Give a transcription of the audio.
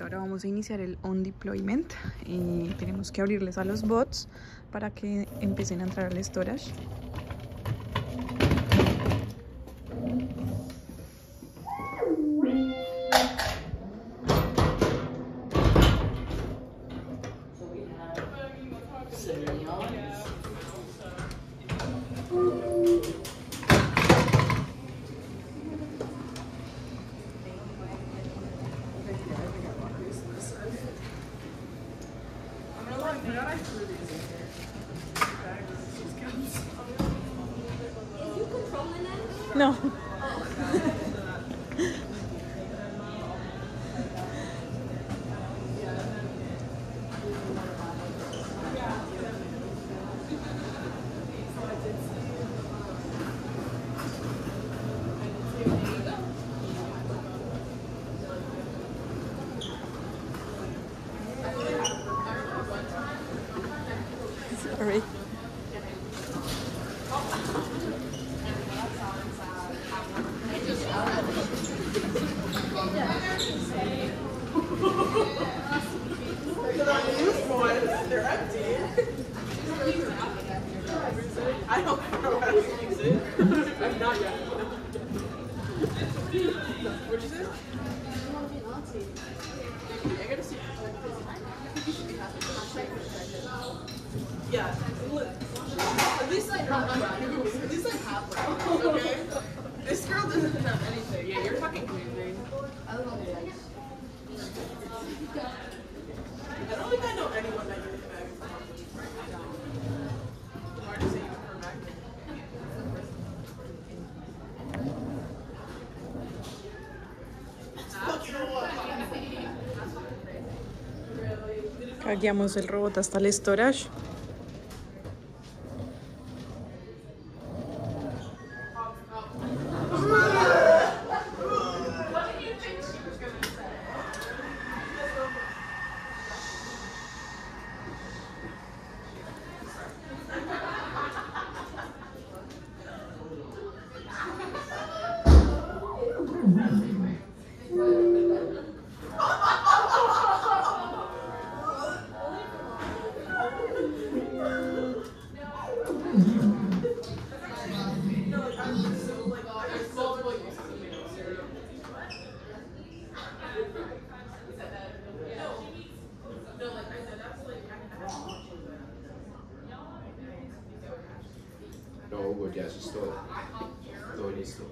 Ahora vamos a iniciar el on deployment y tenemos que abrirles a los bots para que empiecen a entrar al storage. No. I don't know how to use. I'm not yet. What'd you say? I gotta see. I think you should be happy. Yeah. At least half round. At least. Okay. This girl doesn't have anything. Cargamos el robot hasta el storage. over their store, donate store.